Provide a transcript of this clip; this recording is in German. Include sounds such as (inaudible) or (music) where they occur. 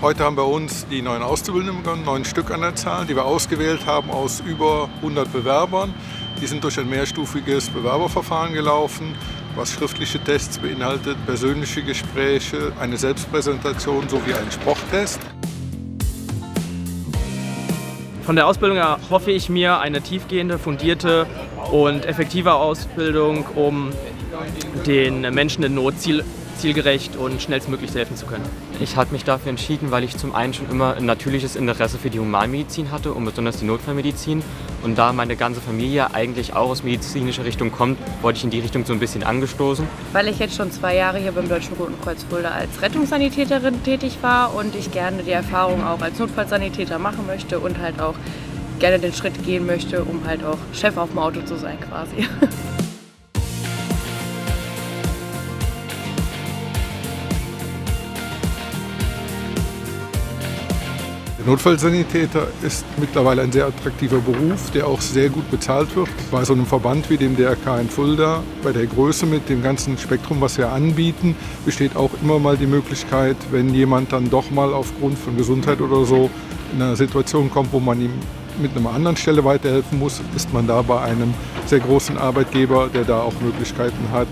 Heute haben wir uns die neuen Auszubildenden begonnen, neun Stück an der Zahl, die wir ausgewählt haben aus über 100 Bewerbern. Die sind durch ein mehrstufiges Bewerberverfahren gelaufen, was schriftliche Tests beinhaltet, persönliche Gespräche, eine Selbstpräsentation sowie einen Sprachtest. Von der Ausbildung her hoffe ich mir eine tiefgehende, fundierte und effektive Ausbildung, um den Menschen in Not ziel zielgerecht und schnellstmöglich helfen zu können. Ich habe mich dafür entschieden, weil ich zum einen schon immer ein natürliches Interesse für die Humanmedizin hatte und besonders die Notfallmedizin. Und da meine ganze Familie eigentlich auch aus medizinischer Richtung kommt, wollte ich in die Richtung so ein bisschen angestoßen. Weil ich jetzt schon zwei Jahre hier beim Deutschen Roten Kreuz Fulda als Rettungssanitäterin tätig war und ich gerne die Erfahrung auch als Notfallsanitäter machen möchte und halt auch gerne den Schritt gehen möchte, um halt auch Chef auf dem Auto zu sein quasi. (laughs) Notfallsanitäter ist mittlerweile ein sehr attraktiver Beruf, der auch sehr gut bezahlt wird. Bei so einem Verband wie dem DRK in Fulda, bei der Größe mit dem ganzen Spektrum, was wir anbieten, besteht auch immer mal die Möglichkeit, wenn jemand dann doch mal aufgrund von Gesundheit oder so in eine Situation kommt, wo man ihm mit einer anderen Stelle weiterhelfen muss, ist man da bei einem sehr großen Arbeitgeber, der da auch Möglichkeiten hat,